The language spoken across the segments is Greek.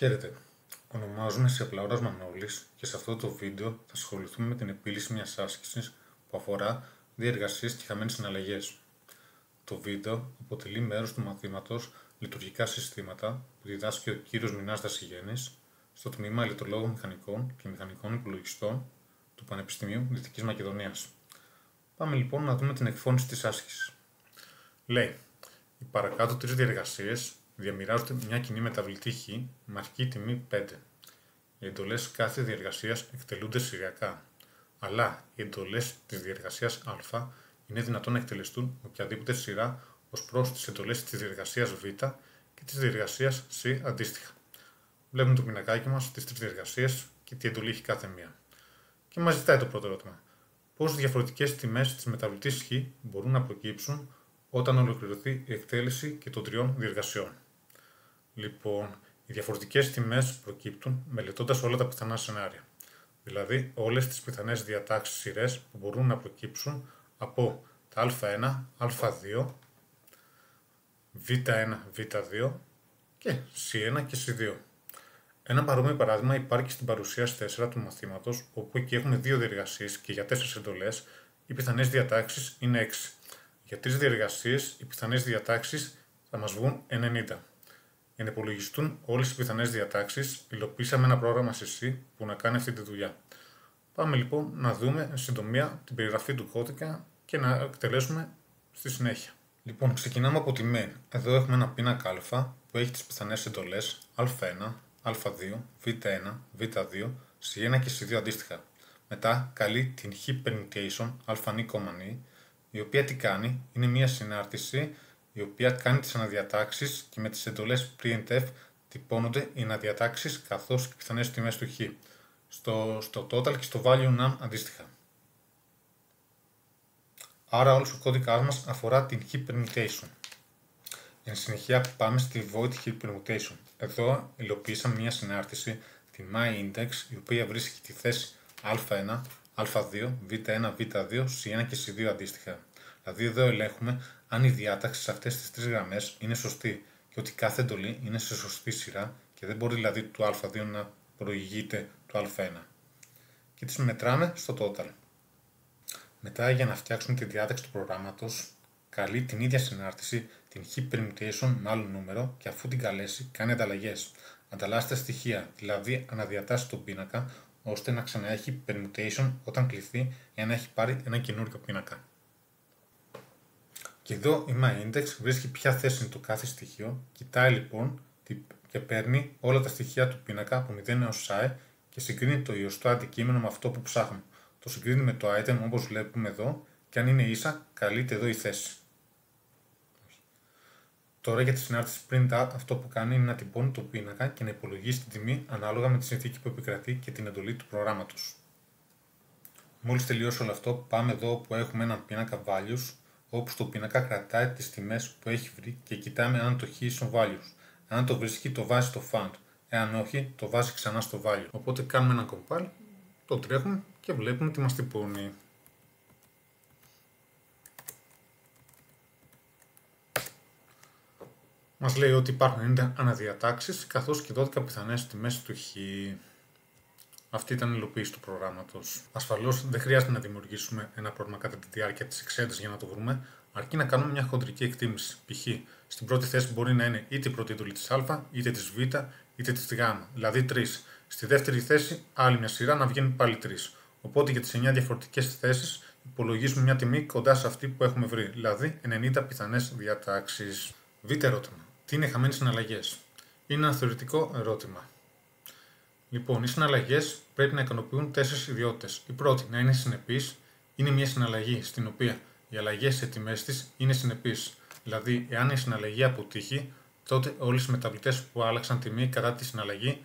Χαίρετε. Ονομάζομαι Σεπλαόρας Μανώλης και σε αυτό το βίντεο θα ασχοληθούμε με την επίλυση μιας άσκησης που αφορά διεργασίες και χαμένες συναλλαγές. Το βίντεο αποτελεί μέρος του μαθήματος Λειτουργικά συστήματα που διδάσκει ο κύριος Μινάς Δασιγέννης στο τμήμα Ηλεκτρολόγων Μηχανικών και Μηχανικών Υπολογιστών του Πανεπιστημίου Δυτικής Μακεδονίας. Πάμε λοιπόν να δούμε την εκφώνηση της άσκησης. Λέει, οι παρακάτω τρεις διεργασίες διαμοιράζονται μια κοινή μεταβλητή χ με αρχική τιμή 5. Οι εντολές κάθε διεργασίας εκτελούνται σηριακά, αλλά οι εντολές της διεργασίας Α είναι δυνατόν να εκτελεστούν με οποιαδήποτε σειρά ως προς τις εντολές της διεργασίας Β και της διεργασίας Σ αντίστοιχα. Βλέπουμε το πινακάκι μας, τις τρεις διεργασίες και τι εντολή έχει κάθε μία. Και μας ζητάει το πρώτο ερώτημα. Πώς διαφορετικές τιμές της μεταβλητής χ μπορούν να προκύψουν όταν ολοκληρωθεί η εκτέλεση και των τριών διεργασιών; Λοιπόν, οι διαφορετικές τιμές προκύπτουν μελετώντας όλα τα πιθανά σενάρια. Δηλαδή, όλες τις πιθανές διατάξεις σειρές που μπορούν να προκύψουν από τα α1, α2, β1, β2 και c1 και c2. Ένα παρόμοιο παράδειγμα υπάρχει στην παρουσίαση 4 του μαθήματος, όπου εκεί έχουμε δύο διεργασίες και για 4 εντολές οι πιθανές διατάξεις είναι 6. Για τρεις διεργασίες οι πιθανές διατάξεις θα μας βγουν 90. Για να υπολογιστούν όλες τις πιθανές διατάξεις, υλοποιήσαμε ένα πρόγραμμα σε C που να κάνει αυτή τη δουλειά. Πάμε λοιπόν να δούμε εν συντομία την περιγραφή του κώδικα και να εκτελέσουμε στη συνέχεια. Λοιπόν, ξεκινάμε από τη main. Εδώ έχουμε ένα πίνακα α που έχει τις πιθανές εντολές α1, α2, β1, β2, c1 και c2 αντίστοιχα. Μετά καλεί την heap permutation α η οποία τι κάνει, είναι μια συνάρτηση η οποία κάνει τις αναδιατάξεις και με τις εντολές printf τυπώνονται οι αναδιατάξεις καθώς και πιθανές τιμές του χ. Στο, στο total και στο value num αντίστοιχα. Άρα όλος ο κώδικάς μας αφορά την heap permutation. Εν συνεχεία πάμε στη void heap permutation. Εδώ υλοποιήσαμε μια συνάρτηση, την myIndex, η οποία βρίσκει τη θέση α1, α2, β1, β2, c1 και c2 αντίστοιχα. Δηλαδή εδώ ελέγχουμε αν η διάταξη σε αυτές τις τρεις γραμμές είναι σωστή και ότι κάθε εντολή είναι σε σωστή σειρά και δεν μπορεί δηλαδή του α2 να προηγείται του α1. Και τις μετράμε στο total. Μετά για να φτιάξουμε τη διάταξη του προγράμματος, καλεί την ίδια συνάρτηση, την heap permutation με άλλο νούμερο και αφού την καλέσει κάνει ανταλλαγές. Ανταλλάσσει τα στοιχεία, δηλαδή αναδιατάσσει τον πίνακα ώστε να ξαναέχει permutation όταν κληθεί για να έχει πάρει ένα καινούριο πίνακα. Και εδώ η MyIndex βρίσκει ποια θέση είναι το κάθε στοιχείο, κοιτάει λοιπόν και παίρνει όλα τα στοιχεία του πίνακα από 0 έως i και συγκρίνει το ιωστό αντικείμενο με αυτό που ψάχνουμε. Το συγκρίνει με το item όπως βλέπουμε εδώ και αν είναι ίσα καλείται εδώ η θέση. Τώρα για τη συνάρτηση print out αυτό που κάνει είναι να τυπώνει το πίνακα και να υπολογίσει την τιμή ανάλογα με τη συνθήκη που επικρατεί και την εντολή του προγράμματος. Μόλις τελειώσει όλο αυτό πάμε εδώ που έχουμε έναν πίνακα values όπου στο πίνακα κρατάει τις τιμές που έχει βρει και κοιτάμε αν το χ στο values. Αν το βρίσκει το βάζει στο found. Εάν όχι, το βάζει ξανά στο value. Οπότε κάνουμε ένα compile, το τρέχουμε και βλέπουμε τι μας τυπώνει. Μας λέει ότι υπάρχουν 90 αναδιατάξεις καθώς και 12 πιθανές τιμές του χ. Αυτή ήταν η υλοποίηση του προγράμματος. Ασφαλώς δεν χρειάζεται να δημιουργήσουμε ένα πρόγραμμα κατά τη διάρκεια της εξέτασης για να το βρούμε, αρκεί να κάνουμε μια χοντρική εκτίμηση. Π.χ. στην πρώτη θέση μπορεί να είναι είτε η πρώτη εντολή της Α, είτε της Β, είτε της Γ, δηλαδή 3. Στη δεύτερη θέση άλλη μια σειρά να βγαίνει πάλι 3. Οπότε για τις 9 διαφορετικές θέσεις υπολογίζουμε μια τιμή κοντά σε αυτή που έχουμε βρει, δηλαδή 90 πιθανές διατάξεις. Β ερώτημα. Τι είναι χαμένες συναλλαγές; Είναι ένα θεωρητικό ερώτημα. Λοιπόν, οι συναλλαγές πρέπει να ικανοποιούν τέσσερις ιδιότητε. Η πρώτη, να είναι συνεπής, είναι μια συναλλαγή στην οποία οι αλλαγές σε τιμές της είναι συνεπείς. Δηλαδή, εάν η συναλλαγή αποτύχει, τότε όλες οι μεταβλητές που άλλαξαν τιμή κατά τη συναλλαγή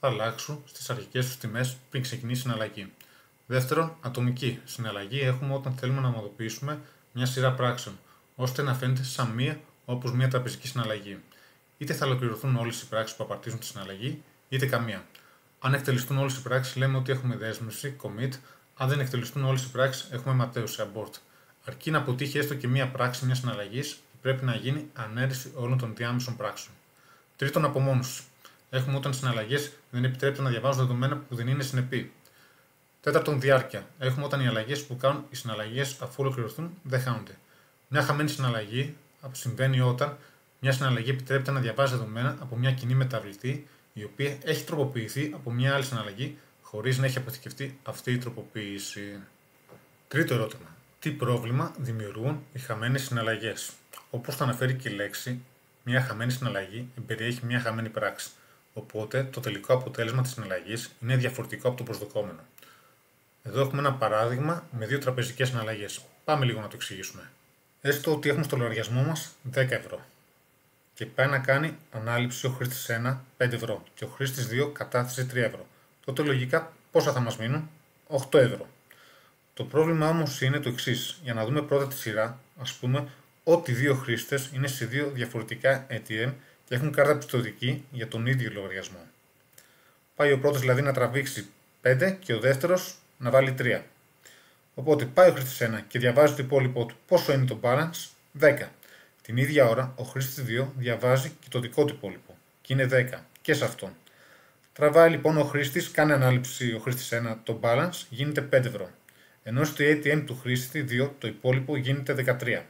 θα αλλάξουν στις αρχικές τους τιμές πριν ξεκινήσει η συναλλαγή. Δεύτερον, ατομική συναλλαγή έχουμε όταν θέλουμε να ομοδοποιήσουμε μια σειρά πράξεων, ώστε να φαίνεται σαν μία όπως μια τραπεζική συναλλαγή. Είτε θα ολοκληρωθούν όλες οι πράξεις που απαρτίζουν τη συναλλαγή, είτε καμία. Αν εκτελεστούν όλες οι πράξεις, λέμε ότι έχουμε δέσμευση, commit. Αν δεν εκτελεστούν όλες οι πράξεις, έχουμε ματέωση, abort. Αρκεί να αποτύχει έστω και μία πράξη μιας συναλλαγής, πρέπει να γίνει ανέρεση όλων των διάμεσων πράξεων. Τρίτον, απομόνωση. Έχουμε όταν συναλλαγές δεν επιτρέπεται να διαβάζουν δεδομένα που δεν είναι συνεπή. Τέταρτον, διάρκεια. Έχουμε όταν οι αλλαγές που κάνουν οι συναλλαγές αφού ολοκληρωθούν δεν χάνονται. Μια χαμένη συναλλαγή συμβαίνει όταν μια συναλλαγή επιτρέπεται να διαβάζει δεδομένα από μια κοινή μεταβλητή η οποία έχει τροποποιηθεί από μια άλλη συναλλαγή χωρίς να έχει αποθηκευτεί αυτή η τροποποίηση. Τρίτο ερώτημα. Τι πρόβλημα δημιουργούν οι χαμένες συναλλαγές; Όπως το αναφέρει και η λέξη, μια χαμένη συναλλαγή περιέχει μια χαμένη πράξη. Οπότε το τελικό αποτέλεσμα της συναλλαγής είναι διαφορετικό από το προσδοκόμενο. Εδώ έχουμε ένα παράδειγμα με δύο τραπεζικές συναλλαγές. Πάμε λίγο να το εξηγήσουμε. Έστω ότι έχουμε στο λογαριασμό μας 10 ευρώ και πάει να κάνει ανάληψη ο χρήστης 1 5 ευρώ και ο χρήστης 2 κατάθεση 3 ευρώ. Τότε λογικά πόσα θα μας μείνουν, 8 ευρώ. Το πρόβλημα όμως είναι το εξής. Για να δούμε πρώτα τη σειρά, ας πούμε ότι δύο χρήστες είναι σε δύο διαφορετικά ATM και έχουν κάρτα πιστοτική για τον ίδιο λογαριασμό. Πάει ο πρώτος δηλαδή να τραβήξει 5 και ο δεύτερος να βάλει 3. Οπότε πάει ο χρήστης 1 και διαβάζει το υπόλοιπό του πόσο είναι το balance, 10. Την ίδια ώρα ο χρήστης 2 διαβάζει και το δικό του υπόλοιπο και είναι 10 και σε αυτόν. Τραβάει λοιπόν ο χρήστης, κάνει ανάληψη ο χρήστης 1 το balance γίνεται 5 ευρώ. Ενώ στο ATM του χρήστη 2 το υπόλοιπο γίνεται 13.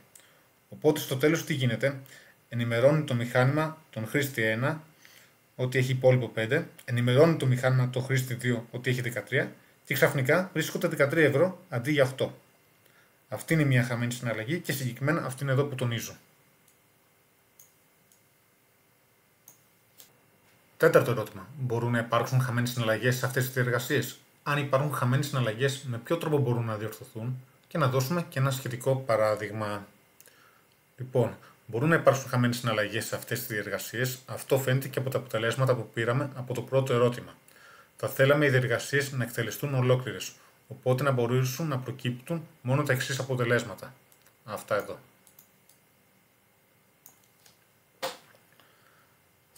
Οπότε στο τέλος τι γίνεται, ενημερώνει το μηχάνημα τον χρήστη 1 ότι έχει υπόλοιπο 5, ενημερώνει το μηχάνημα τον χρήστη 2 ότι έχει 13 και ξαφνικά βρίσκονται 13 ευρώ αντί για 8. Αυτή είναι μια χαμένη συναλλαγή και συγκεκριμένα αυτή είναι εδώ που τονίζω. Τέταρτο ερώτημα. Μπορούν να υπάρξουν χαμένες συναλλαγές σε αυτές τις διεργασίες; Αν υπάρχουν χαμένες συναλλαγές, με ποιο τρόπο μπορούν να διορθωθούν και να δώσουμε και ένα σχετικό παράδειγμα; Λοιπόν, μπορούν να υπάρξουν χαμένες συναλλαγές σε αυτές τις διεργασίες; Αυτό φαίνεται και από τα αποτελέσματα που πήραμε από το πρώτο ερώτημα. Θα θέλαμε οι διεργασίες να εκτελεστούν ολόκληρες, οπότε να μπορούσαν να προκύπτουν μόνο τα εξής αποτελέσματα. Αυτά εδώ.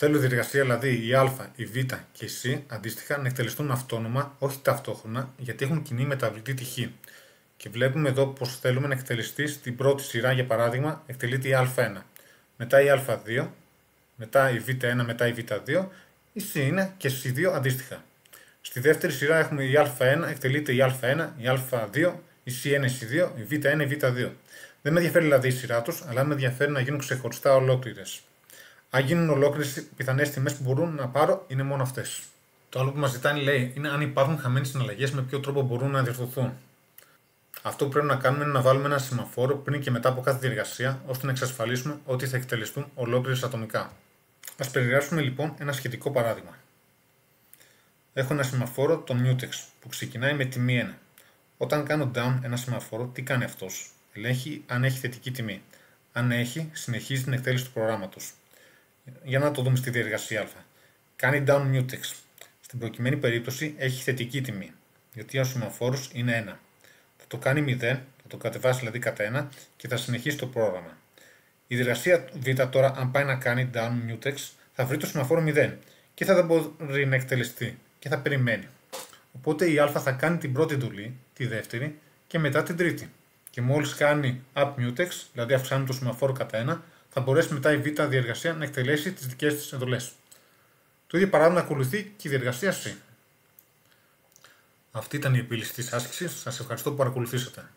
Θέλω η διεργασία δηλαδή η Α, η Β και η Σ αντίστοιχα να εκτελεστούν αυτόνομα, όχι ταυτόχρονα, γιατί έχουν κοινή μεταβλητή τυχή. Και βλέπουμε εδώ πως θέλουμε να εκτελεστεί στην πρώτη σειρά, για παράδειγμα, εκτελείται η Α1, μετά η Α2, μετά η Β1, μετά η Β2, η Σ1 και η Σ2 αντίστοιχα. Στη δεύτερη σειρά έχουμε η Α1, εκτελείται η Α1, η Α2, η C1, η C2, η Β1, η Β2. Δεν με ενδιαφέρει δηλαδή η σειρά τους, αλλά με ενδιαφέρει να γίνουν ξεχωριστά ολόκληρες. Αν γίνουν ολόκληρες πιθανές τιμές που μπορούν να πάρω, είναι μόνο αυτές. Το άλλο που μας ζητάνε λέει είναι αν υπάρχουν χαμένες συναλλαγές, με ποιο τρόπο μπορούν να διορθωθούν. Αυτό που πρέπει να κάνουμε είναι να βάλουμε ένα σημαφόρο πριν και μετά από κάθε διεργασία, ώστε να εξασφαλίσουμε ότι θα εκτελεστούν ολόκληρες ατομικά. Α περιγράψουμε λοιπόν ένα σχετικό παράδειγμα. Έχω ένα σημαφόρο, το Mutex, που ξεκινάει με τιμή 1. Όταν κάνω down ένα σημαφόρο, τι κάνει αυτός; Ελέγχει αν έχει θετική τιμή. Αν έχει, συνεχίζει την εκτέλεση του προγράμματος. Για να το δούμε στη διεργασία Α. Κάνει down mutex. Στην προκειμένη περίπτωση έχει θετική τιμή, γιατί ο σημαφόρος είναι 1. Θα το κάνει 0, θα το κατεβάσει δηλαδή κατά 1 και θα συνεχίσει το πρόγραμμα. Η διεργασία Β τώρα, αν πάει να κάνει down mutex, θα βρει το σημαφόρο 0 και θα δεν μπορεί να εκτελεστεί και θα περιμένει. Οπότε η Α θα κάνει την πρώτη δουλή, τη δεύτερη και μετά την τρίτη. Και μόλις κάνει up mutex, δηλαδή αυξάνει το σημαφόρο κατά 1, θα μπορέσει μετά η Β διεργασία να εκτελέσει τις δικές της εντολές. Το ίδιο παράδειγμα ακολουθεί και η διεργασία C. Αυτή ήταν η επίλυση της άσκησης. Σας ευχαριστώ που παρακολουθήσατε.